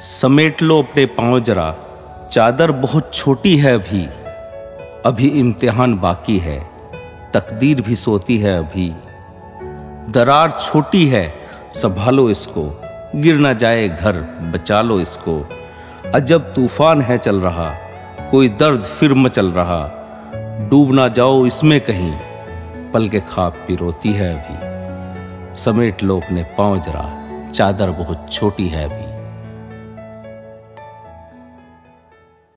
समेट लो अपने पाँव जरा। चादर बहुत छोटी है अभी। अभी इम्तिहान बाकी है। तकदीर भी सोती है अभी। दरार छोटी है, संभालो इसको। गिर ना जाए घर, बचा लो इसको। अजब तूफ़ान है चल रहा। कोई दर्द फिर मचल रहा। डूब ना जाओ इसमें कहीं। पल के खाब पिरोती है अभी। समेट लो अपने पाँव जरा। चादर बहुत छोटी है अभी।